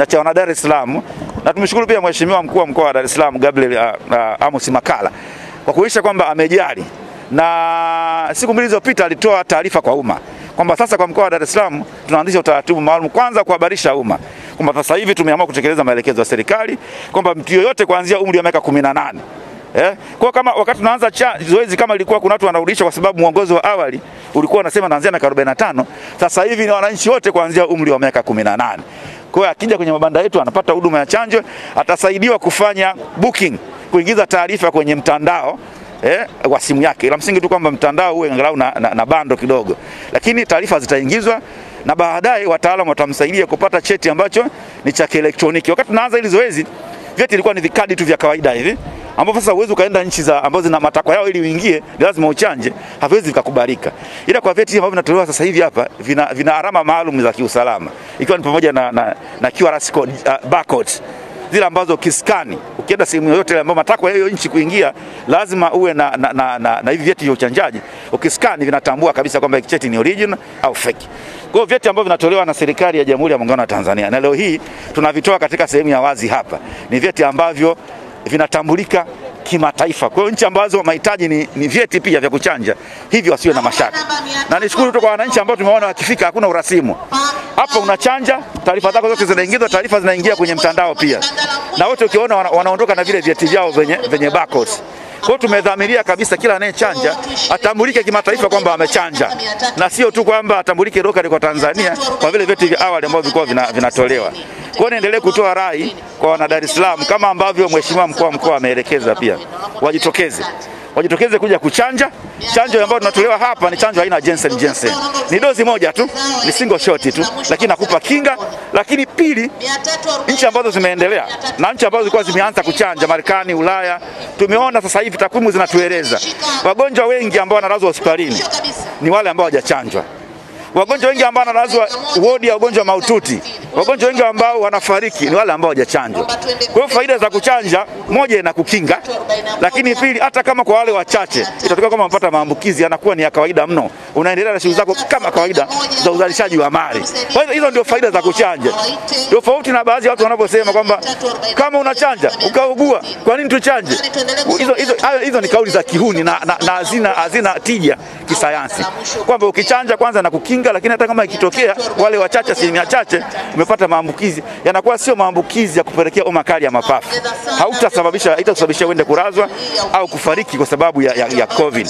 na cha wana Dar es Salaam, na tumshukuru pia Mheshimiwa mkuu wa mkoa wa Dar es Salaam Gabriel uh, uh, Amos Makala kwa kuonyesha kwamba amejali, na siku mbili zilizopita alitoa taarifa kwa umma kwamba sasa kwa mkoa wa Dar es Salaam tunaanzisha utaratibu maalum, kwanza kuhabarisha umma kwamba sasa hivi tumeamua kutekeleza maelekezo ya serikali kwamba mtu yoyote kuanzia umri wa miaka 18 Eh? Kwa kama wakati tunaanza zoezi kama ilikuwa kuna watu wanarudisha kwa sababu mwongozo wa awali ulikuwa unasema naanzia miaka 45, sasa hivi ni wananchi wote kuanzia umri wa miaka 18. Kwa hiyo akija kwenye mabanda yetu anapata huduma ya chanjo, atasaidiwa kufanya booking, kuingiza taarifa kwenye mtandao eh, wa simu yake. La msingi tu kwamba mtandao uwe angalau na, na, na bando kidogo, lakini taarifa zitaingizwa na baadaye wataalamu watamsaidia kupata cheti ambacho ni cha kielektroniki. Wakati tunaanza hili zoezi, vyeti ilikuwa ni vikadi tu vya kawaida hivi ambapo sasa uwezo ukaenda nchi za ambazo zina matakwa yao ili uingie lazima uchanje, haviwezi vikakubalika. Ila kwa vyeti ambavyo vinatolewa sasa hivi hapa vina, vina alama maalum za kiusalama ikiwa ni pamoja na, na, na QR code, uh, barcode zile ambazo kiskani ukienda sehemu yoyote ambayo matakwa hiyo nchi kuingia lazima uwe na, na, na, na, na hivi vyeti vya uchanjaji. Ukiskani vinatambua kabisa kwamba cheti ni original au fake. Kwa hiyo vyeti ambavyo vinatolewa na serikali ya Jamhuri ya Muungano wa Tanzania na leo hii tunavitoa katika sehemu ya wazi hapa, ni vyeti ambavyo vinatambulika kimataifa. Kwa hiyo nchi ambazo mahitaji ni, ni vyeti pia vya kuchanja, hivyo wasiwe na mashaka. Na nishukuru tu kwa wananchi ambao tumeona wakifika, hakuna urasimu hapa, unachanja, taarifa zako zote zinaingizwa, taarifa zinaingia kwenye mtandao pia, na wote ukiona wanaondoka na vile vyeti vyao vyenye, vyenye barcodes. Kwa hiyo tumedhamiria kabisa kila anayechanja atambulike kimataifa kwamba amechanja, na sio tu kwamba atambulike lokali kwa Tanzania kwa vile vyeti vya awali ambavyo vilikuwa vina, vinatolewa. Kwa hiyo niendelee kutoa rai kwa wana Dar es Salaam kama ambavyo Mheshimiwa mkuu wa mkoa ameelekeza, pia wajitokeze wajitokeze kuja kuchanja. Chanjo ambayo tunatolewa hapa ni chanjo aina Jensen Jensen, ni dozi moja tu, ni single shot tu, lakini nakupa kinga. Lakini pili, nchi ambazo zimeendelea na nchi ambazo zilikuwa zimeanza kuchanja, Marekani, Ulaya, tumeona sasa hivi takwimu zinatueleza wagonjwa wengi ambao wanalazwa hospitalini ni wale ambao hawajachanjwa wagonjwa wengi ambao wanalazwa wodi ya wagonjwa mahututi, wagonjwa wengi ambao wanafariki ni wale ambao hawajachanjwa. Kwa hiyo faida za kuchanja, moja, inakukinga, lakini pili, hata kama kwa wale wachache itatokea kama wamepata maambukizi, yanakuwa ni ya kawaida mno, unaendelea na shughuli zako kama kawaida za uzalishaji wa mali. Kwa hiyo hizo ndio faida za kuchanja, tofauti na baadhi ya watu wanavyosema kwamba kama unachanja ukaugua, kwa nini tuchanje? Hizo, hizo, hizo ni kauli za kihuni na, na, na hazina, hazina tija kisayansi, kwamba ukichanja kwanza na kukinga, lakini hata kama ikitokea wale wachache, asilimia chache umepata maambukizi, yanakuwa sio maambukizi ya kupelekea homa kali ya mapafu, hautasababisha haitakusababisha uende kurazwa au kufariki kwa sababu ya, ya, ya COVID.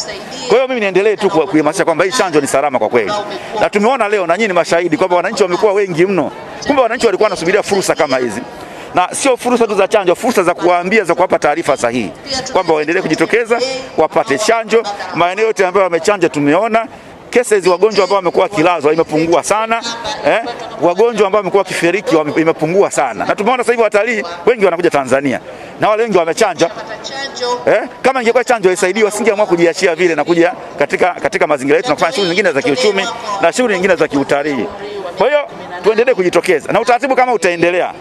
Kwa hiyo mimi niendelee tu kuhamasisha kwamba hii chanjo ni salama kwa kweli, na tumeona leo na nyinyi ni mashahidi kwamba wananchi wamekuwa wengi mno. Kumbe wananchi walikuwa wanasubiria fursa kama hizi na sio fursa tu za chanjo, fursa za kuwaambia, za kuwapa taarifa sahihi kwamba waendelee kujitokeza wapate chanjo. Maeneo yote ambayo wamechanja tumeona cases wagonjwa ambao wamekuwa wakilazwa imepungua sana eh? Wagonjwa ambao wamekuwa wakifariki imepungua sana, na tumeona sasa hivi watalii wengi wanakuja Tanzania na wale wengi wamechanja eh? Kama ingekuwa chanjo isaidii, wasingeamua kujiachia vile na kuja katika, katika mazingira yetu na kufanya shughuli nyingine za kiuchumi na shughuli nyingine za kiutalii. Kwa hiyo tuendelee kujitokeza na utaratibu kama utaendelea.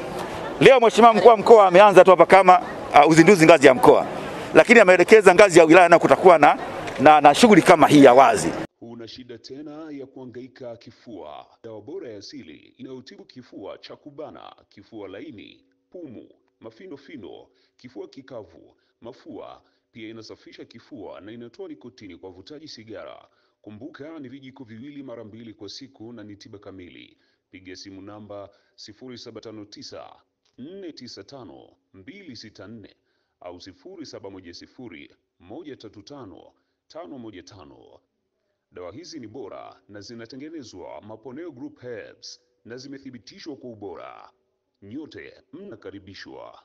Leo Mheshimiwa mkuu wa mkoa ameanza tu hapa kama uh, uzinduzi ngazi ya mkoa, lakini ameelekeza ngazi ya wilaya na kutakuwa na, na, na shughuli kama hii ya wazi. Huna shida tena ya kuangaika kifua. Dawa bora ya asili inayotibu kifua cha kubana, kifua laini, pumu, mafinofino, kifua kikavu, mafua. Pia inasafisha kifua na inatoa nikotini kwa vutaji sigara. Kumbuka ni vijiko viwili mara mbili kwa siku na ni tiba kamili. Piga simu namba 0759 495 264 au 0710 135 515. Dawa hizi ni bora na zinatengenezwa Maponeo Group Herbs na zimethibitishwa kwa ubora. Nyote mnakaribishwa.